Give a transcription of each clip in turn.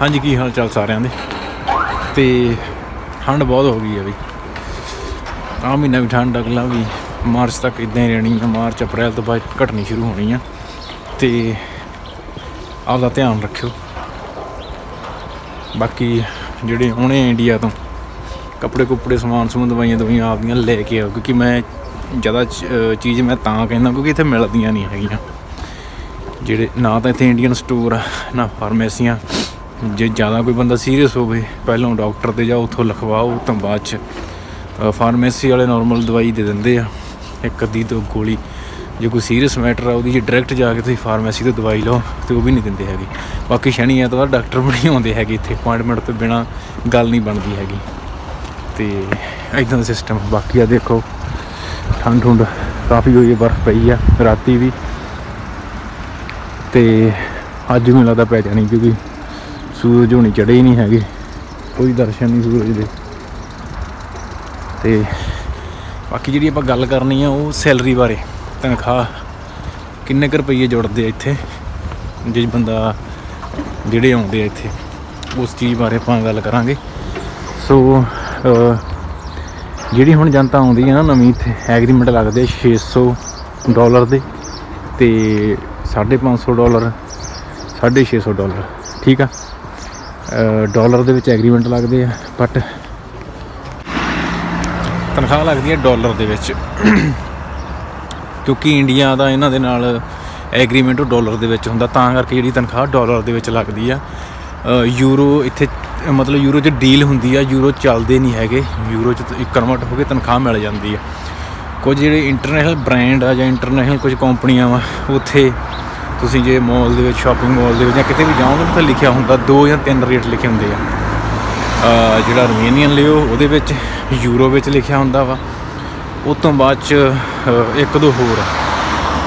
ਹਾਂਜੀ, ਕੀ ਹਾਲ ਚਾਲ ਸਾਰਿਆਂ ਦੇ? ਤੇ ਠੰਡ ਬਹੁਤ ਹੋ ਗਈ ਹੈ ਬਈ ਆ ਮਹੀਨਾ ਵੀ ਠੰਡ, ਅਗਲਾ ਵੀ ਮਾਰਚ ਤੱਕ ਇਦਾਂ ਹੀ ਰਹਿਣੀ ਆ। ਮਾਰਚ, ਅਪ੍ਰੈਲ ਤੋਂ ਬਾਅਦ ਘਟਣੀ ਸ਼ੁਰੂ ਹੋਣੀ ਆ। ਤੇ ਆਪਦਾ ਧਿਆਨ ਰੱਖਿਓ। ਬਾਕੀ ਜਿਹੜੇ ਹੁਣੇ ਇੰਡੀਆ ਤੋਂ ਕੱਪੜੇ ਕੁੱਪੜੇ, ਸਮਾਨ ਸਮੂਨ ਦਵਾਈਆਂ ਦਵਾਈਆਂ ਆਪਦੀਆਂ ਲੈ ਕੇ ਆਓ। ਕਿਉਂਕਿ ਮੈਂ ਜ਼ਿਆਦਾ ਚੀਜ਼ ਮੈਂ ਤਾਂ ਕਹਿੰਦਾ ਕਿਉਂਕਿ ਇੱਥੇ ਮਿਲਦੀਆਂ ਨਹੀਂ ਹੈਗੀਆਂ। ਜਿਹੜੇ ਨਾ ਤਾਂ ਇੱਥੇ ਇੰਡੀਅਨ ਸਟੋਰ ਆ, ਨਾ ਫਾਰਮੇਸੀਆਂ ਜੇ ਜ਼ਿਆਦਾ ਕੋਈ ਬੰਦਾ ਸੀਰੀਅਸ ਹੋਵੇ, ਪਹਿਲਾਂ ਡਾਕਟਰ ਤੇ ਜਾਓ, ਉੱਥੋਂ ਲਿਖਵਾਓ ਉਸ ਤੋਂ ਬਾਅਦ ਚ ਫਾਰਮੇਸੀ ਵਾਲੇ ਨਾਰਮਲ ਦਵਾਈ ਦੇ ਦਿੰਦੇ ਆ, ਇੱਕ ਅੱਧੀ ਤੋਂ ਗੋਲੀ। ਜੇ ਕੋਈ ਸੀਰੀਅਸ ਮੈਟਰ ਆ, ਉਹਦੀ ਜੇ ਡਾਇਰੈਕਟ ਜਾ ਕੇ ਤੁਸੀਂ ਫਾਰਮੇਸੀ ਤੋਂ ਦਵਾਈ ਲਓ, ਤੇ ਉਹ ਵੀ ਨਹੀਂ ਦਿੰਦੇ ਹੈਗੇ। ਬਾਕੀ ਸ਼ਨੀ ਐਤਵਾਰ ਡਾਕਟਰ ਵੀ ਨਹੀਂ ਆਉਂਦੇ ਹੈਗੇ ਇੱਥੇ ਅਪਾਇੰਟਮੈਂਟ ਤੋਂ ਬਿਨਾ ਗੱਲ ਨਹੀਂ ਬਣਦੀ ਹੈਗੀ। ਤੇ ਇਦਾਂ ਦਾ ਸਿਸਟਮ ਬਾਕੀ ਆ ਦੇਖੋ, ਠੰਡ ਠੁੰਡ ਕਾਫੀ ਹੋਈ ਹੈ, ਬਰਫ਼ ਪਈ ਆ, ਰਾਤੀ ਵੀ। ਤੇ ਅੱਜ ਮੈਨੂੰ ਲੱਗਦਾ ਪੈ ਜਾਣੀ, ਕਿਉਂਕਿ ਸੂਰਜ ਹੋਣੀ ਚੜੇ ਹੀ ਨਹੀਂ ਹੈਗੇ। ਕੋਈ ਦਰਸ਼ਨ ਨਹੀਂ ਸੂਰਜ ਦੇ। ਤੇ ਬਾਕੀ ਜਿਹੜੀ ਆਪਾਂ ਗੱਲ ਕਰਨੀ ਆ, ਉਹ ਸੈਲਰੀ ਬਾਰੇ। ਤਨਖਾਹ ਕਿੰਨੇ ਕੁ ਰੁਪਈਏ ਜੁੜਦੇ ਆ ਇੱਥੇ? ਜੇ ਬੰਦਾ ਜਿਹੜੇ ਆਉਂਦੇ ਆ ਇੱਥੇ, ਉਸ ਚੀਜ਼ ਬਾਰੇ ਆਪਾਂ ਗੱਲ ਕਰਾਂਗੇ। ਸੋ ਜਿਹੜੀ ਹੁਣ ਜਨਤਾ ਆਉਂਦੀ ਹੈ ਨਾ ਨਵੀਂ ਇੱਥੇ ਐਗਰੀਮੈਂਟ ਲੱਗਦੇ ਆ 600 ਡਾਲਰ ਦੇ ਤੇ 550 ਡਾਲਰ 650 ਡਾਲਰ। ਠੀਕ ਆ? ਡਾਲਰ ਦੇ ਵਿੱਚ ਐਗਰੀਮੈਂਟ ਲੱਗਦੇ ਆ ਬਟ ਤਨਖਾਹ ਲੱਗਦੀ ਹੈ ਡਾਲਰ ਦੇ ਵਿੱਚ। ਕਿਉਂਕਿ ਇੰਡੀਆ ਦਾ ਇਹਨਾਂ ਦੇ ਨਾਲ ਐਗਰੀਮੈਂਟ ਉਹ ਡਾਲਰ ਦੇ ਵਿੱਚ ਹੁੰਦਾ, ਤਾਂ ਕਰਕੇ ਜਿਹੜੀ ਤਨਖਾਹ ਡਾਲਰ ਦੇ ਵਿੱਚ ਲੱਗਦੀ ਆ। ਯੂਰੋ ਇੱਥੇ, ਮਤਲਬ ਯੂਰੋ 'ਚ ਡੀਲ ਹੁੰਦੀ ਆ ਯੂਰੋ ਚੱਲਦੇ ਨਹੀਂ ਹੈਗੇ। ਯੂਰੋ 'ਚ ਕਨਵਰਟ ਹੋ ਕੇ ਤਨਖਾਹ ਮਿਲ ਜਾਂਦੀ ਆ। ਕੁਝ ਜਿਹੜੇ ਇੰਟਰਨੈਸ਼ਨਲ ਬ੍ਰਾਂਡ ਆ ਜਾਂ ਇੰਟਰਨੈਸ਼ਨਲ ਕੁਝ ਕੰਪਨੀਆਂ ਵਾ, ਉੱਥੇ ਤੁਸੀਂ ਜੇ ਮਾਲ ਦੇ ਵਿੱਚ ਸ਼ਾਪਿੰਗ ਮਾਲ ਦੇ ਵਿੱਚ ਜਾਂ ਕਿਤੇ ਵੀ ਜਾਓਗੇ ਤਾਂ ਲਿਖਿਆ ਹੁੰਦਾ ਦੋ ਜਾਂ ਤਿੰਨ ਰੇਟ ਲਿਖੇ ਹੁੰਦੇ ਆ। ਜਿਹੜਾ ਰੋਮੇਨੀਅਨ ਲਿਓ, ਉਹਦੇ ਵਿੱਚ ਯੂਰੋ ਵਿੱਚ ਲਿਖਿਆ ਹੁੰਦਾ ਵਾ। ਉਸ ਤੋਂ ਬਾਅਦ ਚ ਇੱਕ ਦੋ ਹੋਰ।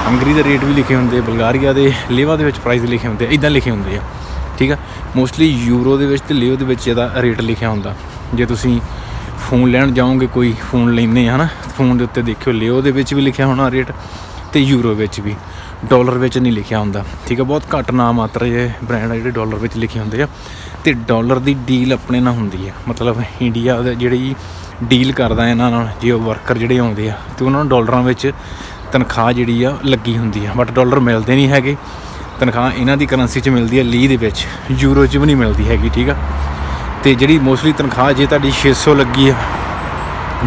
ਹੰਗਰੀ ਦੇ ਰੇਟ ਵੀ ਲਿਖੇ ਹੁੰਦੇ ਬਲਗਾਰੀਆ ਦੇ ਲੇਵਾ ਦੇ ਵਿੱਚ ਪ੍ਰਾਈਸ ਲਿਖੇ ਹੁੰਦੇ ਆ ਇਦਾਂ ਲਿਖੇ ਹੁੰਦੇ ਆ। ਠੀਕ ਆ? ਮੋਸਟਲੀ ਯੂਰੋ ਦੇ ਵਿੱਚ ਤੇ ਲਿਓ ਦੇ ਵਿੱਚ ਇਹਦਾ ਰੇਟ ਲਿਖਿਆ ਹੁੰਦਾ। ਜੇ ਤੁਸੀਂ ਫੋਨ ਲੈਣ ਜਾਓਗੇ, ਕੋਈ ਫੋਨ ਲੈਂਦੇ ਆ, ਹਨਾ? ਫੋਨ ਦੇ ਉੱਤੇ ਦੇਖਿਓ ਲਿਓ ਦੇ ਵਿੱਚ ਵੀ ਲਿਖਿਆ ਹੋਣਾ ਰੇਟ ਤੇ ਯੂਰੋ ਵਿੱਚ ਵੀ। ਡਾਲਰ ਵਿੱਚ ਨਹੀਂ ਲਿਖਿਆ ਹੁੰਦਾ। ਠੀਕ ਆ ਬਹੁਤ ਘੱਟ ਨਾਮ ਮਾਤਰ ਜੇ ਬ੍ਰਾਂਡ ਆ ਜਿਹੜੇ ਡਾਲਰ ਵਿੱਚ ਲਿਖੇ ਹੁੰਦੇ ਆ। ਤੇ ਡਾਲਰ ਦੀ ਡੀਲ ਆਪਣੇ ਨਾਲ ਹੁੰਦੀ ਆ ਮਤਲਬ ਇੰਡੀਆ ਦੇ ਜਿਹੜੀ ਡੀਲ ਕਰਦਾ ਇਹਨਾਂ ਨਾਲ, ਜੇ ਉਹ ਵਰਕਰ ਜਿਹੜੇ ਆਉਂਦੇ ਆ, ਤੇ ਉਹਨਾਂ ਨੂੰ ਡਾਲਰਾਂ ਵਿੱਚ ਤਨਖਾਹ ਜਿਹੜੀ ਆ ਲੱਗੀ ਹੁੰਦੀ ਆ। ਬਟ ਡਾਲਰ ਮਿਲਦੇ ਨਹੀਂ ਹੈਗੇ। ਤਨਖਾਹ ਇਹਨਾਂ ਦੀ ਕਰੰਸੀ 'ਚ ਮਿਲਦੀ ਆ, ਲੀ ਦੇ ਵਿੱਚ। ਯੂਰੋ 'ਚ ਵੀ ਨਹੀਂ ਮਿਲਦੀ ਹੈਗੀ, ਠੀਕ ਆ। ਤੇ ਜਿਹੜੀ ਮੋਸਟਲੀ ਤਨਖਾਹ ਜੇ ਤੁਹਾਡੀ 600 ਲੱਗੀ ਆ,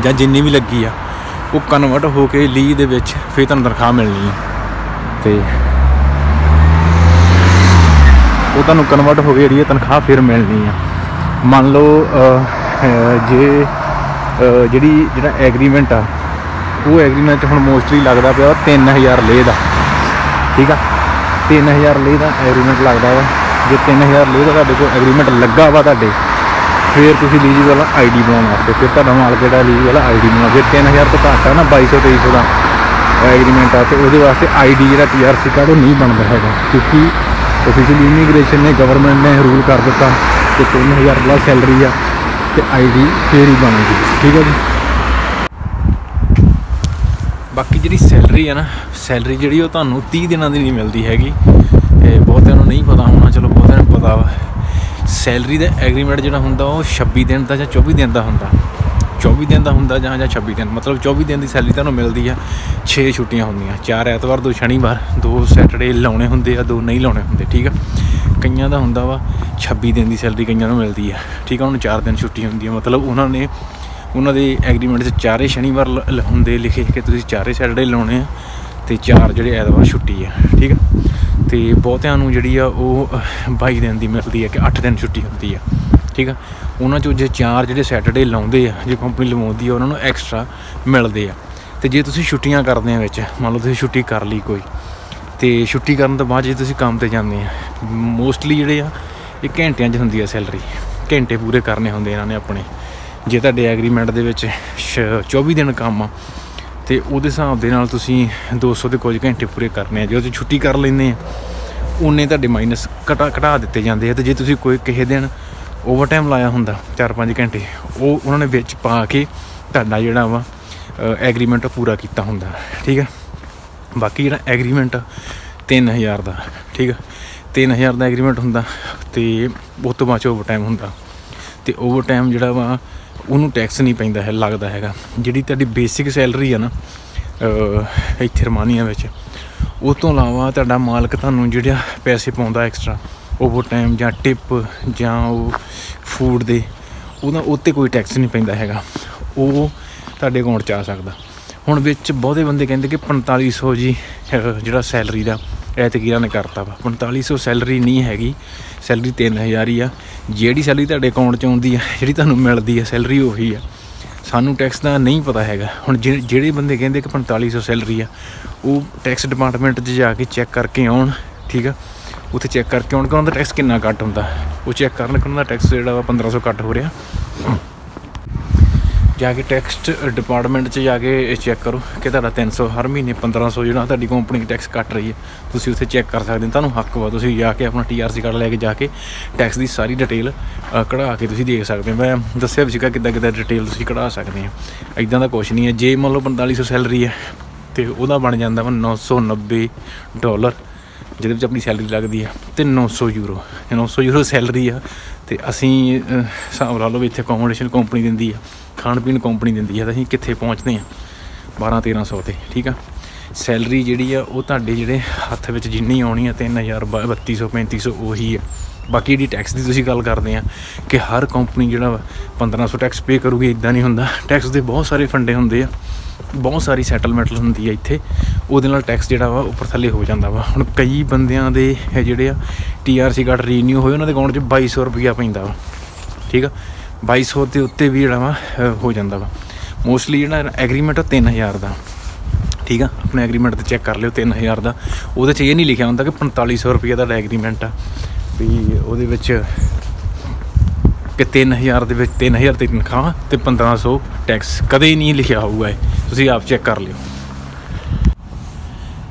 ਜਾਂ ਜਿੰਨੀ ਵੀ ਲੱਗੀ ਆ, ਉਹ ਕਨਵਰਟ ਹੋ ਕੇ ਲੀ ਦੇ ਵਿੱਚ ਫਿਰ ਤੁਹਾਨੂੰ ਤਨਖਾਹ ਮਿਲਣੀ ਆ। ਤੇ ਉਹ ਤੁਹਾਨੂੰ ਕਨਵਰਟ ਹੋ ਕੇ ਜਿਹੜੀ ਹੈ ਤਨਖਾਹ ਫਿਰ ਮਿਲਣੀ ਆ। ਮੰਨ ਲਓ ਜੇ ਜਿਹੜੀ, ਜਿਹੜਾ ਐਗਰੀਮੈਂਟ ਆ, ਉਹ ਐਗਰੀਮੈਂਟ ਹੁਣ ਮੋਸਟਲੀ ਲੱਗਦਾ ਪਿਆ ਵਾ 3000 ਲੇ ਦਾ। ਠੀਕ ਆ? 3000 ਲੇ ਦਾ ਐਗਰੀਮੈਂਟ ਲੱਗਦਾ ਵਾ। ਜੇ 3000 ਲੇ ਦਾ ਤੁਹਾਡੇ ਕੋਲ ਐਗਰੀਮੈਂਟ ਲੱਗਾ ਵਾ ਤੁਹਾਡੇ, ਫਿਰ ਤੁਸੀਂ ਲੀਜ਼ ਵਾਲਾ ਆਈਡੀ ਬਣਾਉਣਾ ਵਾਸਤੇ, ਫਿਰ ਤੁਹਾਡਾ ਮਾਲ ਜਿਹੜਾ ਲੀਜੀ ਵਾਲਾ ਆਈਡੀ ਬਣਾਉਣਾ ਫਿਰ 3000 ਤੋਂ ਘੱਟ ਆ ਨਾ 2200 2300 ਦਾ। ਐਗਰੀਮੈਂਟ ਆ ਤੇ ਉਹਦੇ ਵਾਸਤੇ ਆਈਡੀ ਜਿਹੜਾ ਟੀਆਰਸੀ ਕਾਰਡ ਉਹ ਨਹੀਂ ਬਣਦਾ ਹੈਗਾ ਕਿਉਂਕਿ ਆਫੀਸ਼ੀਅਲੀ ਇਮੀਗ੍ਰੇਸ਼ਨ ਨੇ ਗਵਰਨਮੈਂਟ ਨੇ ਰੂਲ ਕਰ ਦਿੱਤਾ ਕਿ 3000 ਪਲੱਸ ਸੈਲਰੀ ਆ ਤੇ ਆਈਡੀ ਫੇਰ ਹੀ ਬਣੇਗੀ। ਠੀਕ ਹੈ ਜੀ? ਬਾਕੀ ਜਿਹੜੀ ਸੈਲਰੀ ਆ ਨਾ ਸੈਲਰੀ ਜਿਹੜੀ ਉਹ ਤੁਹਾਨੂੰ 30 ਦਿਨਾਂ ਦੀ ਨਹੀਂ ਮਿਲਦੀ ਹੈਗੀ ਤੇ ਬਹੁਤਿਆਂ ਨੂੰ ਨਹੀਂ ਪਤਾ ਹੋਣਾ, ਚਲੋ ਬਹੁਤਿਆਂ ਨੂੰ ਪਤਾ ਵਾ। ਸੈਲਰੀ ਦਾ ਐਗਰੀਮੈਂਟ ਜਿਹੜਾ ਹੁੰਦਾ ਉਹ 26 ਦਿਨ ਦਾ ਜਾਂ 24 ਦਿਨ ਦਾ ਹੁੰਦਾ। 24 ਦਿਨ ਦਾ ਹੁੰਦਾ ਜਾਂ ਜਾਂ 26 ਦਿਨ, ਮਤਲਬ 24 ਦਿਨ ਦੀ ਸੈਲਰੀ ਤੁਹਾਨੂੰ ਮਿਲਦੀ ਆ। 6 ਛੁੱਟੀਆਂ ਹੁੰਦੀਆਂ, ਚਾਰ ਐਤਵਾਰ, ਦੋ ਸ਼ਨੀਵਾਰ, ਦੋ ਸੈਟਰਡੇ ਲਾਉਣੇ ਹੁੰਦੇ ਆ, ਦੋ ਨਹੀਂ ਲਾਉਣੇ ਹੁੰਦੇ, ਠੀਕ ਆ? ਕਈਆਂ ਦਾ ਹੁੰਦਾ ਵਾ 26 ਦਿਨ ਦੀ ਸੈਲਰੀ ਕਈਆਂ ਨੂੰ ਮਿਲਦੀ ਆ, ਠੀਕ ਆ? ਉਹਨਾਂ ਨੂੰ 4 ਦਿਨ ਛੁੱਟੀ ਹੁੰਦੀ ਆ ਮਤਲਬ ਉਹਨਾਂ ਨੇ, ਉਹਨਾਂ ਦੇ ਐਗਰੀਮੈਂਟ 'ਚ ਚਾਰੇ ਸ਼ਨੀਵਾਰ ਲ- ਲ- ਹੁੰਦੇ ਲਿਖੇ ਕਿ ਤੁਸੀਂ ਚਾਰੇ ਸੈਟਰਡੇ ਲਾਉਣੇ ਆ ਤੇ ਚਾਰ ਜਿਹੜੇ ਐਤਵਾਰ ਛੁੱਟੀ ਆ, ਠੀਕ ਆ? ਤੇ ਬਹੁਤਿਆਂ ਨੂੰ ਜਿਹੜੀ ਆ ਉਹ 22 ਦਿਨ ਦੀ ਮਿਲਦੀ ਆ ਕਿ 8 ਦਿਨ ਛੁੱਟੀ ਹੁੰਦੀ ਆ, ਠੀਕ ਆ? ਉਹਨਾਂ ਚੋਂ ਜੇ ਚਾਰ ਜਿਹੜੇ ਸੈਟਰਡੇ ਲਾਉਂਦੇ ਆ, ਜੇ ਕੰਪਨੀ ਲਵਾਉਂਦੀ ਆ, ਉਹਨਾਂ ਨੂੰ ਐਕਸਟਰਾ ਮਿਲਦੇ ਆ। ਤੇ ਜੇ ਤੁਸੀਂ ਛੁੱਟੀਆਂ ਕਰਦੇ ਆ ਵਿੱਚ, ਮੰਨ ਲਓ ਤੁਸੀਂ ਛੁੱਟੀ ਕਰ ਲਈ ਕੋਈ, ਤੇ ਛੁੱਟੀ ਕਰਨ ਤੋਂ ਬਾਅਦ ਜੇ ਤੁਸੀਂ ਕੰਮ ਤੇ ਜਾਂਦੇ ਆ ਮੋਸਟਲੀ ਜਿਹੜੇ ਆ, ਇਹ ਘੰਟਿਆਂ 'ਚ ਹੁੰਦੀ ਆ ਸੈਲਰੀ ਘੰਟੇ ਪੂਰੇ ਕਰਨੇ ਹੁੰਦੇ ਇਹਨਾਂ ਨੇ ਆਪਣੇ। ਜੇ ਤੁਹਾਡੇ ਐਗਰੀਮੈਂਟ ਦੇ ਵਿੱਚ ਸ਼- 24 ਦਿਨ ਕੰਮ ਆ, ਤੇ ਉਹਦੇ ਹਿਸਾਬ ਦੇ ਨਾਲ ਤੁਸੀਂ 200 ਦੇ ਕੁਝ ਘੰਟੇ ਪੂਰੇ ਕਰਨੇ ਆ। ਜੇ ਤੁਸੀਂ ਛੁੱਟੀ ਕਰ ਲੈਂਦੇ ਆ ਉਨੇ ਤੁਹਾਡੇ ਮਾਈਨਸ ਘਟਾ ਘਟਾ ਦਿੱਤੇ ਜਾਂਦੇ ਆ। ਤੇ ਜੇ ਤੁਸੀਂ ਕੋਈ ਕਿਸੇ ਦਿਨ ਓਵਰ ਟਾਈਮ ਲਾਇਆ ਹੁੰਦਾ 4-5 ਘੰਟੇ। ਉਹ ਉਹਨਾਂ ਨੇ ਵਿੱਚ ਪਾ ਕੇ ਤੁਹਾਡਾ ਜਿਹੜਾ ਵਾ ਐਗਰੀਮੈਂਟ ਪੂਰਾ ਕੀਤਾ ਹੁੰਦਾ। ਠੀਕ ਹੈ ਬਾਕੀ ਜਿਹੜਾ ਐਗਰੀਮੈਂਟ 3000 ਦਾ। ਠੀਕ ਆ? 3000 ਦਾ ਐਗਰੀਮੈਂਟ ਹੁੰਦਾ ਤੇ ਉਸ ਤੋਂ ਬਾਅਦ 'ਚ ਓਵਰ ਟਾਈਮ ਹੁੰਦਾ। ਤੇ ਓਵਰ ਟਾਈਮ ਜਿਹੜਾ ਵਾ, ਉਹਨੂੰ ਟੈਕਸ ਨਹੀਂ ਪੈਂਦਾ ਹੈ, ਲੱਗਦਾ ਹੈਗਾ। ਜਿਹੜੀ ਤੁਹਾਡੀ ਬੇਸਿਕ ਸੈਲਰੀ ਆ ਨਾ ਇੱਥੇ ਰਮਾਨੀਆ ਵਿੱਚ, ਉਹ ਤੋਂ ਇਲਾਵਾ ਤੁਹਾਡਾ ਮਾਲਕ ਤੁਹਾਨੂੰ ਜਿਹੜਾ ਪੈਸੇ ਪਾਉਂਦਾ ਐਕਸਟਰਾ ਓਵਰ ਟਾਈਮ ਜਾਂ ਟਿਪ ਜਾਂ ਉਹ ਫੂਡ ਦੇ, ਉਹਦਾ ਉੱਤੇ ਕੋਈ ਟੈਕਸ ਨਹੀਂ ਪੈਂਦਾ ਹੈਗਾ। ਉਹ ਤੁਹਾਡੇ ਅਕਾਊਂਟ 'ਚ ਆ ਸਕਦਾ। ਹੁਣ ਵਿੱਚ ਬਹੁਤੇ ਬੰਦੇ ਕਹਿੰਦੇ ਕਿ 4500 ਜੀ, ਅਹ ਜਿਹੜਾ ਸੈਲਰੀ ਦਾ ਐਤਕੀਰਾਂ ਨੇ ਕਰਤਾ ਵਾ। 4500 ਸੈਲਰੀ ਨਹੀਂ ਹੈਗੀ ਸੈਲਰੀ 3000 ਹੀ ਆ। ਜਿਹੜੀ ਸੈਲਰੀ ਤੁਹਾਡੇ ਅਕਾਊਂਟ 'ਚ ਆਉਂਦੀ ਆ, ਜਿਹੜੀ ਤੁਹਾਨੂੰ ਮਿਲਦੀ ਆ ਸੈਲਰੀ ਉਹੀ ਆ। ਸਾਨੂੰ ਟੈਕਸ ਦਾ ਨਹੀਂ ਪਤਾ ਹੈਗਾ। ਹੁਣ ਜਿਹੜੇ ਜਿਹੜੇ ਬੰਦੇ ਕਹਿੰਦੇ ਕਿ 4500 ਸੈਲਰੀ ਆ, ਉਹ ਟੈਕਸ ਡਿਪਾਰਟਮੈਂਟ 'ਚ ਜਾ ਕੇ ਚੈੱਕ ਕਰਕੇ ਆਉਣ, ਠੀਕ ਆ? ਉੱਥੇ ਚੈੱਕ ਕਰਕੇ ਆਉਣ ਕਿ ਉਹਨਾਂ ਦਾ ਟੈਕਸ ਕਿੰਨਾ ਘੱਟ ਹੁੰਦਾ? ਉਹ ਚੈੱਕ ਕਰਨ ਕਿ ਉਹਨਾਂ ਦਾ ਟੈਕਸ ਜਿਹੜਾ ਵਾ 1500 ਘੱਟ ਹੋ ਰਿਹਾ। ਜਾ ਕੇ ਟੈਕਸ ਡਿਪਾਰਟਮੈਂਟ 'ਚ ਜਾ ਕੇ ਚੈੱਕ ਕਰੋ ਕਿ ਤੁਹਾਡਾ 300 ਹਰ ਮਹੀਨੇ 1500 ਜਿਹੜਾ, ਤੁਹਾਡੀ ਕੰਪਨੀ ਟੈਕਸ ਕੱਟ ਰਹੀ ਹੈ। ਤੁਸੀਂ ਉੱਥੇ ਚੈੱਕ ਕਰ ਸਕਦੇ ਹੋ। ਤੁਹਾਨੂੰ ਹੱਕ ਵਾ, ਤੁਸੀਂ ਜਾ ਕੇ ਆਪਣਾ ਟੀਆਰਸੀ ਕਾਰਡ ਲੈ ਕੇ ਜਾ ਕੇ ਟੈਕਸ ਦੀ ਸਾਰੀ ਡਿਟੇਲ ਕਢਾ ਕੇ ਤੁਸੀਂ ਦੇਖ ਸਕਦੇ ਹੋ। ਮੈਂ ਦੱਸਿਆ ਵੀ ਸੀਗਾ ਕਿੱਦਾਂ ਕਿੱਦਾਂ ਡਿਟੇਲ ਤੁਸੀਂ ਕਢਾ ਸਕਦੇ ਹੋ। ਇਦਾਂ ਦਾ ਕੁਝ ਨਹੀਂ ਹੈ। ਜੇ ਮੰਨ ਲਓ 4500 ਸੈਲਰੀ ਹੈ, ਤੇ ਉਹਦਾ ਬਣ ਜਾਂਦਾ ਵਾ 990 ਡਾਲਰ ਜਿਹਦੇ ਵਿੱਚ ਆਪਣੀ ਸੈਲਰੀ ਲੱਗਦੀ ਆ, ਤੇ 900 ਯੂਰੋ। 900 ਯੂਰੋ ਸੈਲਰੀ ਆ, ਤੇ ਅਸੀਂ ਹਿਸਾਬ ਲਾ ਲਓ ਵੀ ਇੱਥੇ ਅਕੋਮੋਡੇਸ਼ਨ ਕੰਪਨੀ ਦਿੰਦੀ ਆ ਖਾਣ ਪੀਣ ਕੰਪਨੀ ਦਿੰਦੀ ਆ, ਤਾਂ ਅਸੀਂ ਕਿੱਥੇ ਪਹੁੰਚਦੇ ਆ? 12 1300 ਤੇ, ਠੀਕ ਆ? ਸੈਲਰੀ ਜਿਹੜੀ ਆ, ਉਹ ਤੁਹਾਡੇ ਜਿਹੜੇ ਹੱਥ ਵਿੱਚ ਜਿੰਨੀ ਆਉਣੀ ਆ 3000 3200 3500 ਉਹੀ ਆ। ਬਾਕੀ ਜਿਹੜੀ ਟੈਕਸ ਦੀ ਤੁਸੀਂ ਗੱਲ ਕਰਦੇ ਆ, ਕਿ ਹਰ ਕੰਪਨੀ ਜਿਹੜਾ ਵਾ 1500 ਟੈਕਸ ਪੇ ਕਰੂਗੀ ਇਦਾਂ ਨਹੀਂ ਹੁੰਦਾ। ਟੈਕਸ ਦੇ ਬਹੁਤ ਸਾਰੇ ਫੰਡੇ ਹੁੰਦੇ ਆ। ਬਹੁਤ ਸਾਰੀ ਸੈਟਲਮੈਂਟ ਹੁੰਦੀ ਆ ਇੱਥੇ। ਉਹਦੇ ਨਾਲ ਟੈਕਸ ਜਿਹੜਾ ਵਾ ਉੱਪਰ ਥੱਲੇ ਹੋ ਜਾਂਦਾ ਵਾ। ਹੁਣ ਕਈ ਬੰਦਿਆਂ ਦੇ ਜਿਹੜੇ ਆ ਟੀਆਰਸੀ ਕਾਰਡ ਰੀਨਿਊ ਹੋਏ, ਉਹਨਾਂ ਦੇ ਅਕਾਊਂਟ 'ਚ 2200 ਰੁਪਇਆ ਪੈਂਦਾ ਵਾ। ਠੀਕ ਆ? 2200 ਦੇ ਉੱਤੇ ਵੀ ਜਿਹੜਾ ਵਾ ਹੋ ਜਾਂਦਾ ਵਾ। ਮੋਸਟਲੀ ਜਿਹੜਾ ਐਗਰੀਮੈਂਟ ਉਹ 3000 ਦਾ। ਠੀਕ ਆ? ਆਪਣੇ ਐਗਰੀਮੈਂਟ ਤੇ ਚੈੱਕ ਕਰ ਲਿਓ 3000 ਦਾ। ਉਹਦੇ 'ਚ ਇਹ ਨਹੀਂ ਲਿਖਿਆ ਹੁੰਦਾ ਕਿ 4500 ਰੁਪਇਆ ਦਾ ਐਗਰੀਮੈਂਟ ਆ। ਵੀ ਉਹਦੇ ਵਿੱਚ ਕਿ 3000 ਦੇ ਵਿੱਚ 3000 ਦੀ ਤਨਖਾਹ ਤੇ 1500 ਟੈਕਸ ਕਦੇ ਨਹੀਂ ਲਿਖਿਆ ਹੋਊਗਾ ਇਹ। ਤੁਸੀਂ ਆਪ ਚੈੱਕ ਕਰ ਲਿਓ।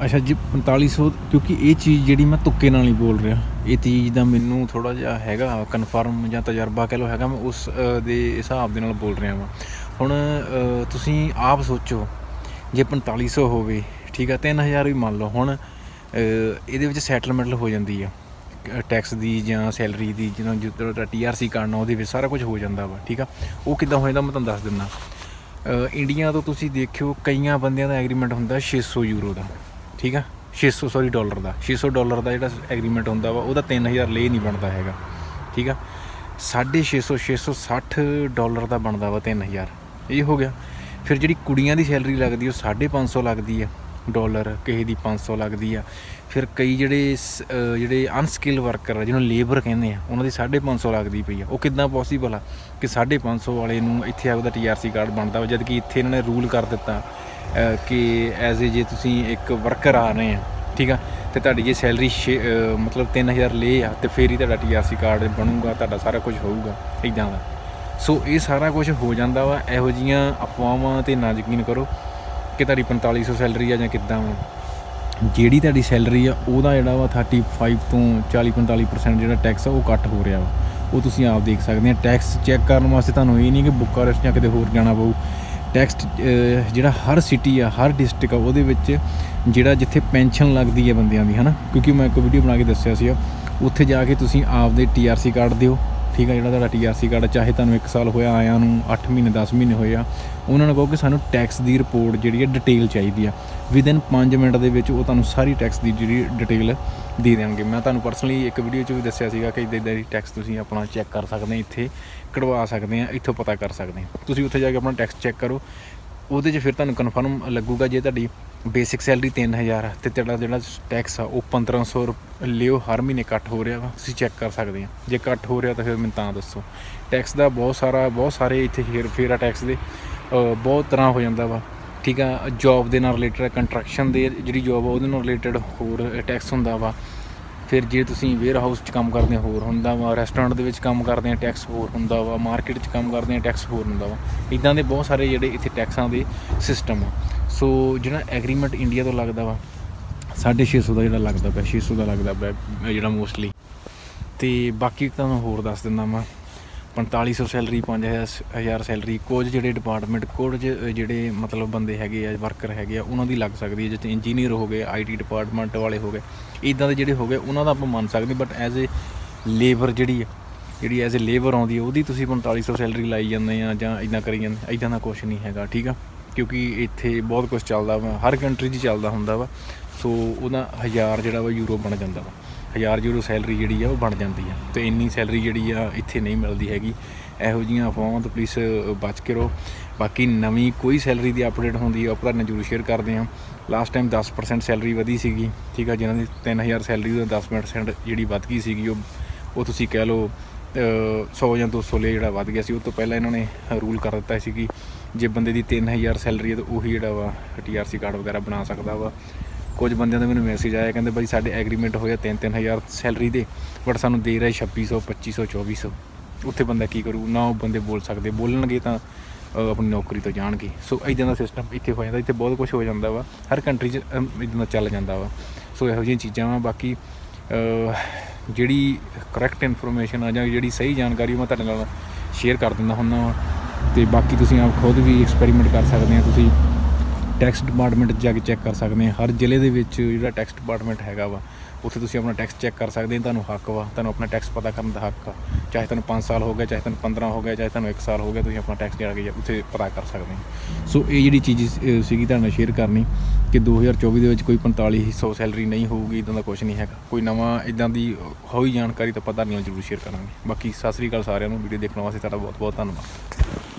ਅੱਛਾ ਜੀ 4500 ਕਿਉਂਕਿ ਇਹ ਚੀਜ਼ ਜਿਹੜੀ ਮੈਂ ਤੁੱਕੇ ਨਾਲ ਹੀ ਬੋਲ ਰਿਹਾ। ਇਹ ਚੀਜ਼ ਦਾ ਮੈਨੂੰ ਥੋੜਾ ਜਿਹਾ ਹੈਗਾ ਕਨਫਰਮ ਜਾਂ ਤਜਰਬਾ ਕਹਿ ਲਓ ਹੈਗਾ, ਮੈਂ ਉਸ ਦੇ ਹਿਸਾਬ ਦੇ ਨਾਲ ਬੋਲ ਰਿਹਾ ਹਾਂ ਹੁਣ ਤੁਸੀਂ ਆਪ ਸੋਚੋ, ਜੇ 4500 ਹੋਵੇ, ਠੀਕ ਆ 3000 ਵੀ ਮੰਨ ਲਓ, ਹੁਣ ਇਹਦੇ ਵਿੱਚ ਸੈਟਲਮੈਂਟ ਹੋ ਜਾਂਦੀ ਆ। ਟੈਕਸ ਦੀ ਜਾਂ ਸੈਲਰੀ ਦੀ ਜਿਹਨਾਂ ਜਿੱਦਾਂ ਟੀਆਰਸੀ ਕਰਨਾ, ਉਹਦੇ ਵਿੱਚ ਸਾਰਾ ਕੁਝ ਹੋ ਜਾਂਦਾ ਵਾ, ਠੀਕ ਆ। ਉਹ ਕਿੱਦਾਂ ਹੋ ਜਾਂਦਾ ਮੈਂ ਤੁਹਾਨੂੰ ਦੱਸ ਦਿੰਦਾ। ਇੰਡੀਆ ਤੋਂ ਤੁਸੀਂ ਦੇਖਿਓ, ਕਈਆਂ ਬੰਦਿਆਂ ਦਾ ਐਗਰੀਮੈਂਟ ਹੁੰਦਾ 600 ਯੂਰੋ ਦਾ। ਠੀਕ ਆ? 600 ਸੌਰੀ ਡਾਲਰ ਦਾ। 600 ਡਾਲਰ ਦਾ ਜਿਹੜਾ ਐਗਰੀਮੈਂਟ ਹੁੰਦਾ ਵਾ, ਉਹਦਾ 3000 ਲੈ ਨਹੀਂ ਬਣਦਾ ਹੈਗਾ। ਠੀਕ ਆ? 650 660 ਡਾਲਰ ਦਾ ਬਣਦਾ ਵਾ 3000 ਇਹ ਹੋ ਗਿਆ। ਫਿਰ ਜਿਹੜੀ ਕੁੜੀਆਂ ਦੀ ਸੈਲਰੀ ਲੱਗਦੀ, ਉਹ 550 ਲੱਗਦੀ ਆ। ਡਾਲਰ ਕਿਸੇ ਦੀ 500 ਲੱਗਦੀ ਆ। ਫਿਰ ਕਈ ਜਿਹੜੇ ਸ- ਜਿਹੜੇ ਅਨਸਕਿਲ ਵਰਕਰ ਆ, ਜਿਹਨੂੰ ਲੇਬਰ ਕਹਿੰਦੇ ਆ, ਉਹਨਾਂ ਦੀ 550 ਲੱਗਦੀ ਪਈ ਆ। ਉਹ ਕਿੱਦਾਂ ਪੋਸੀਬਲ ਆ ਕਿ 550 ਵਾਲੇ ਨੂੰ ਇੱਥੇ ਆ ਉਹਦਾ ਟੀਆਰਸੀ ਕਾਰਡ ਬਣਦਾ ਵਾ ਜਦ ਕਿ ਇੱਥੇ ਇਹਨਾਂ ਨੇ ਰੂਲ ਕਰ ਦਿੱਤਾ ਕਿ ਐਜ਼ ਏ ਜੇ ਤੁਸੀਂ ਇੱਕ ਵਰਕਰ ਆ ਰਹੇ ਆ, ਠੀਕ ਆ, ਤੇ ਤੁਹਾਡੀ ਜੇ ਸੈਲਰੀ ਮਤਲਬ 3000 ਲੇ ਆ, ਤੇ ਫੇਰ ਹੀ ਤੁਹਾਡਾ ਟੀਆਰਸੀ ਕਾਰਡ ਬਣੂਗਾ, ਤੁਹਾਡਾ ਸਾਰਾ ਕੁਝ ਹੋਊਗਾ ਇਦਾਂ ਦਾ। ਸੋ ਇਹ ਸਾਰਾ ਕੁਝ ਹੋ ਜਾਂਦਾ ਵਾ, ਇਹੋ ਜੀਆਂ ਅਫਵਾਹਾਂ ਤੇ ਨਾ ਯਕੀਨ ਕਰੋ। ਕਿ ਤੁਹਾਡੀ 4500 ਸੈਲਰੀ ਆ ਜਾਂ ਕਿੱਦਾਂ ਵਾ? ਜਿਹੜੀ ਤੁਹਾਡੀ ਸੈਲਰੀ ਆ, ਉਹਦਾ ਜਿਹੜਾ ਵਾ 35 ਤੋਂ 40 45% ਜਿਹੜਾ ਟੈਕਸ ਆ, ਉਹ ਕੱਟ ਹੋ ਰਿਹਾ ਵਾ। ਉਹ ਤੁਸੀਂ ਆਪ ਦੇਖ ਸਕਦੇ ਆ। ਟੈਕਸ ਚੈੱਕ ਕਰਨ ਵਾਸਤੇ ਤੁਹਾਨੂੰ ਇਹ ਨਹੀਂ ਕਿ ਬੁਕਾਰੈਸਟ ਜਾਂ ਕਿਤੇ ਹੋਰ ਜਾਣਾ ਪਊ। ਟੈਕਸ ਜਿਹੜਾ ਹਰ ਸਿਟੀ ਆ, ਹਰ ਡਿਸਟ੍ਰਿਕਟ ਆ, ਉਹਦੇ ਵਿੱਚ ਜਿਹੜਾ ਜਿੱਥੇ ਪੈਨਸ਼ਨ ਲੱਗਦੀ ਹੈ ਬੰਦਿਆਂ ਦੀ, ਹਨਾ? ਕਿਉਂਕਿ ਮੈਂ ਇੱਕ ਵੀਡੀਓ ਬਣਾ ਕੇ ਦੱਸਿਆ ਸੀ ਉੱਥੇ ਜਾ ਕੇ ਤੁਸੀਂ ਆਪਦੇ ਟੀਆਰਸੀ ਕਾਰਡ ਦਿਓ। ਠੀਕ ਆ, ਜਿਹੜਾ ਤੁਹਾਡਾ ਟੀਆਰਸੀ ਕਾਰਡ ਚਾਹੇ ਤੁਹਾਨੂੰ 1 ਸਾਲ ਹੋਇਆ, ਆਇਆਂ ਨੂੰ 8 ਮਹੀਨੇ 10 ਮਹੀਨੇ ਹੋਏ ਆ, ਉਹਨਾਂ ਨੂੰ ਕਹੋ ਕਿ ਸਾਨੂੰ ਟੈਕਸ ਦੀ ਰਿਪੋਰਟ ਜਿਹੜੀ ਹੈ ਡਿਟੇਲ ਚਾਹੀਦੀ ਆ। ਵਿਦਿਨ 5 ਮਿੰਟ ਦੇ ਵਿੱਚ ਉਹ ਤੁਹਾਨੂੰ ਸਾਰੀ ਟੈਕਸ ਦੀ ਜਿਹੜੀ ਡਿਟੇਲ ਦੇ ਦੇਣਗੇ। ਮੈਂ ਤੁਹਾਨੂੰ ਪਰਸਨਲੀ ਇੱਕ ਵੀਡੀਓ 'ਚ ਵੀ ਦੱਸਿਆ ਸੀਗਾ ਕਿ ਇਦਾਂ ਇਦਾਂ ਦੀ ਟੈਕਸ ਤੁਸੀਂ ਆਪਣਾ ਚੈੱਕ ਕਰ ਸਕਦੇ ਇੱਥੇ ਕਢਵਾ ਸਕਦੇ ਆ, ਇੱਥੋਂ ਪਤਾ ਕਰ ਸਕਦੇ ਆ। ਤੁਸੀਂ ਉੱਥੇ ਜਾ ਕੇ ਆਪਣਾ ਟੈਕਸ ਚੈੱਕ ਕਰੋ। ਉਹਦੇ 'ਚ ਫਿਰ ਤੁਹਾਨੂੰ ਕਨਫਰਮ ਲੱਗੂਗਾ ਜੇ ਤੁਹਾਡੀ ਬੇਸਿਕ ਸੈਲਰੀ 3000 ਆ, ਤੇ ਤੁਹਾਡਾ ਜਿਹੜਾ ਟੈਕਸ ਆ, ਉਹ 1500 ਰੁਪ- ਲਿਓ, ਹਰ ਮਹੀਨੇ ਕੱਟ ਹੋ ਰਿਹਾ ਵਾ, ਤੁਸੀਂ ਚੈੱਕ ਕਰ ਸਕਦੇ ਆ। ਜੇ ਕੱਟ ਹੋ ਰਿਹਾ ਤਾਂ ਫਿਰ ਮੈਨੂੰ ਤਾਂ ਦੱਸੋ। ਟੈਕਸ ਦਾ ਬਹੁਤ ਸਾਰਾ, ਬਹੁਤ ਸਾਰੇ ਇੱਥੇ ਹੇਰ ਫੇਰ ਆ ਟੈਕਸ ਦੇ ਬਹੁਤ ਤਰ੍ਹਾਂ ਹੋ ਜਾਂਦਾ ਵਾ। ਠੀਕ ਆ ਜੌਬ ਦੇ ਨਾਲ ਰਿਲੇਟਡ ਕੰਸਟਰਕਸ਼ਨ ਦੇ ਜਿਹੜੀ ਜੌਬ ਆ, ਉਹਦੇ ਨਾਲ ਰਿਲੇਟਡ ਹੋਰ ਟੈਕਸ ਹੁੰਦਾ ਵਾ। ਫਿਰ ਜੇ ਤੁਸੀਂ ਵੇਅਰ ਹਾਊਸ 'ਚ ਕੰਮ ਕਰਦੇ ਹੋਰ ਹੁੰਦਾ ਵਾ ਰੈਸਟੋਰੈਂਟ ਦੇ ਵਿੱਚ ਕੰਮ ਕਰਦੇ ਆ ਟੈਕਸ ਹੋਰ ਹੁੰਦਾ ਵਾ ਮਾਰਕੀਟ 'ਚ ਕੰਮ ਕਰਦੇ ਆ ਟੈਕਸ ਹੋਰ ਹੁੰਦਾ ਵਾ। ਇਦਾਂ ਦੇ ਬਹੁਤ ਸਾਰੇ ਜਿਹੜੇ ਇੱਥੇ ਟੈਕਸਾਂ ਦੇ ਸਿਸਟਮ ਆ। ਸੋ ਜਿਹੜਾ ਐਗਰੀਮੈਂਟ ਇੰਡੀਆ ਤੋਂ ਲੱਗਦਾ ਵਾ 650 ਦਾ ਜਿਹੜਾ ਲੱਗਦਾ ਪਿਆ 600 ਦਾ ਲੱਗਦਾ ਪਿਆ, ਜਿਹੜਾ ਮੋਸਟਲੀ ਤੇ ਬਾਕੀ ਤੁਹਾਨੂੰ ਹੋਰ ਦੱਸ ਦਿੰਦਾ ਮੈਂ 4500 ਸੈਲਰੀ 5000 ਸੈਲਰੀ, ਕੁਝ ਜਿਹੜੇ ਡਿਪਾਰਟਮੈਂਟ ਕੁਝ ਜਿਹੜੇ ਮਤਲਬ ਬੰਦੇ ਹੈਗੇ ਆ ਵਰਕਰ ਹੈਗੇ ਆ, ਉਹਨਾਂ ਦੀ ਲੱਗ ਸਕਦੀ ਹੈ ਜਿਵੇਂ ਇੰਜੀਨੀਅਰ ਹੋ ਗਏ ਆਈਟੀ ਡਿਪਾਰਟਮੈਂਟ ਵਾਲੇ ਹੋ ਗਏ। ਇਦਾਂ ਦੇ ਜਿਹੜੇ ਹੋ ਗਏ, ਉਹਨਾਂ ਦਾ ਆਪਾਂ ਮੰਨ ਸਕਦੇ ਬਟ ਐਜ਼ ਏ ਲੇਬਰ ਜਿਹੜੀ ਆ, ਜਿਹੜੀ ਐਜ਼ ਏ ਲੇਬਰ ਆਉਂਦੀ ਹੈ ਉਹਦੀ ਤੁਸੀਂ 4500 ਸੈਲਰੀ ਲਾਈ ਜਾਂਦੇ ਆ ਜਾਂ ਇਦਾਂ ਕਰੀ ਜਾਂਦੇ ਇਦਾਂ ਦਾ ਕੁਝ ਨਹੀਂ ਹੈਗਾ, ਠੀਕ ਆ? ਕਿਉਂਕਿ ਇੱਥੇ ਬਹੁਤ ਕੁਝ ਚੱਲਦਾ ਵਾ, ਹਰ ਕੰਟਰੀ 'ਚ ਚੱਲਦਾ ਹੁੰਦਾ ਵਾ। ਸੋ ਉਹਦਾ 1000 ਜਿਹੜਾ ਵਾ ਯੂਰੋ ਬਣ ਜਾਂਦਾ ਵਾ। 1000 ਯੂਰੋ ਸੈਲਰੀ ਜਿਹੜੀ ਆ ਉਹ ਬਣ ਜਾਂਦੀ ਆ। ਤੇ ਇੰਨੀ ਸੈਲਰੀ ਜਿਹੜੀ ਆ ਇੱਥੇ ਨਹੀਂ ਮਿਲਦੀ ਹੈਗੀ। ਇਹੋ ਜੀਆਂ ਅਫਵਾਹਾਂ ਤੋਂ ਪਲੀਜ਼ ਬਚ ਕੇ ਰਹੋ। ਬਾਕੀ ਨਵੀਂ ਕੋਈ ਸੈਲਰੀ ਦੀ ਅਪਡੇਟ ਹੁੰਦੀ ਆ, ਉਹ ਤੁਹਾਡੇ ਨਾਲ ਜ਼ਰੂਰ ਸ਼ੇਅਰ ਕਰਦੇ ਹਾਂ ਲਾਸਟ ਟਾਈਮ 10% ਸੈਲਰੀ ਵਧੀ ਸੀਗੀ, ਠੀਕ ਆ, ਜਿਨ੍ਹਾਂ ਦੀ 3000 ਸੈਲਰੀ ਉਹਦਾ 10% ਜਿਹੜੀ ਵੱਧ ਗਈ ਸੀਗੀ, ਉਹ ਉਹ ਤੁਸੀਂ ਕਹਿ ਲਓ 100 ਜਾਂ 200 ਲਈ ਜਿਹੜਾ ਵੱਧ ਗਿਆ ਸੀ, ਉਹ ਤੋਂ ਪਹਿਲਾਂ ਇਹਨਾਂ ਨੇ ਰੂਲ ਕਰ ਦਿੱਤਾ ਸੀ ਕਿ ਜੇ ਬੰਦੇ ਦੀ 3000 ਸੈਲਰੀ ਹੈ ਤਾਂ ਉਹੀ ਜਿਹੜਾ ਵਾ ਟੀਆਰਸੀ ਕਾਰਡ ਵਗੈਰਾ ਬਣਾ ਸਕਦਾ ਵਾ। ਕੁਝ ਬੰਦਿਆਂ ਦਾ ਮੈਨੂੰ ਮੈਸੇਜ ਆਇਆ, ਕਹਿੰਦੇ ਬਾਈ ਸਾਡੇ ਐਗਰੀਮੈਂਟ ਹੋਇਆ 3-3000 ਸੈਲਰੀ ਦੇ ਬਟ ਸਾਨੂੰ ਦੇ ਰਿਹਾ 2600 2500 2400 ਉੱਥੇ ਬੰਦਾ ਕੀ ਕਰੂ? ਨਾ ਉਹ ਬੰਦੇ ਬੋਲ ਸਕਦੇ। ਬੋਲਣਗੇ ਤਾਂ ਆਪਣੀ ਨੌਕਰੀ ਤੋਂ ਜਾਣਗੇ। ਸੋ ਇਦਾਂ ਦਾ ਸਿਸਟਮ ਇੱਥੇ ਹੋ ਜਾਂਦਾ। ਇੱਥੇ ਬਹੁਤ ਕੁਝ ਹੋ ਜਾਂਦਾ ਵਾ। ਹਰ ਕੰਟਰੀ 'ਚ ਇਦਾਂ ਦਾ ਚੱਲ ਜਾਂਦਾ ਵਾ। ਸੋ ਇਹੋ ਜਿਹੀਆਂ ਚੀਜ਼ਾਂ ਵਾ। ਬਾਕੀ ਜਿਹੜੀ ਕਰੈਕਟ ਇਨਫੋਰਮੇਸ਼ਨ ਆ ਜਾਂ ਜਿਹੜੀ ਸਹੀ ਜਾਣਕਾਰੀ ਉਹ ਮੈਂ ਤੁਹਾਡੇ ਨਾਲ ਸ਼ੇਅਰ ਕਰ ਦਿੰਦਾ ਹੁੰਦਾ ਵਾ। ਤੇ ਬਾਕੀ ਤੁਸੀਂ ਆਪ ਖੁਦ ਵੀ ਐਕਸਪੈਰੀਮੈਂਟ ਕਰ ਸਕਦੇ ਆ। ਤੁਸੀਂ ਟੈਕਸ ਡਿਪਾਰਟਮੈਂਟ ਜਾ ਕੇ ਚੈੱਕ ਕਰ ਸਕਦੇ ਆ ਹਰ ਜ਼ਿਲ੍ਹੇ ਦੇ ਵਿੱਚ ਜਿਹੜਾ ਟੈਕਸ ਡਿਪਾਰਟਮੈਂਟ ਹੈਗਾ ਵਾ, ਉੱਥੇ ਤੁਸੀਂ ਆਪਣਾ ਟੈਕਸ ਚੈੱਕ ਕਰ ਸਕਦੇ ਆ ਤੁਹਾਨੂੰ ਹੱਕ ਵਾ। ਤੁਹਾਨੂੰ ਆਪਣਾ ਟੈਕਸ ਪਤਾ ਕਰਨ ਦਾ ਹੱਕ ਆ। ਚਾਹੇ ਤੁਹਾਨੂੰ 5 ਸਾਲ ਹੋ ਗਿਆ ਚਾਹੇ ਤੁਹਾਨੂੰ 15 ਹੋ ਗਿਆ ਚਾਹੇ ਤੁਹਾਨੂੰ 1 ਸਾਲ ਹੋ ਗਿਆ ਤੁਸੀਂ ਆਪਣਾ ਟੈਕਸ ਜਿਹੜਾ ਕਿ ਉੱਥੇ ਪਤਾ ਕਰ ਸਕਦੇ ਆ ਸੋ ਇਹ ਜਿਹੜੀ ਚੀਜ਼ ਸੀਗੀ ਤੁਹਾਡੇ ਨਾਲ ਸ਼ੇਅਰ ਕਰਨੀ ਕਿ 2024 ਦੇ ਵਿੱਚ ਕੋਈ 4500 ਸੈਲਰੀ ਨਹੀਂ ਹੋਊਗੀ, ਇਦਾਂ ਦਾ ਕੁਝ ਨਹੀਂ ਹੈਗਾ। ਕੋਈ ਨਵਾਂ ਇਦਾਂ ਦੀ ਹੋਈ ਜਾਣਕਾਰੀ ਤਾਂ ਪਤਾ ਨਹੀਂ ਜ਼ਰੂਰ ਸ਼ੇਅਰ ਕਰਾਂਗੇ। ਬਾਕੀ ਸਤਿ ਸ੍ਰੀ ਅਕਾਲ ਸਾਰਿਆਂ ਨੂੰ, ਵੀਡੀਓ ਦੇਖਣ ਵਾਸਤੇ ਤੁਹਾਡਾ ਬਹੁਤ ਬਹੁਤ ਧੰਨਵਾਦ।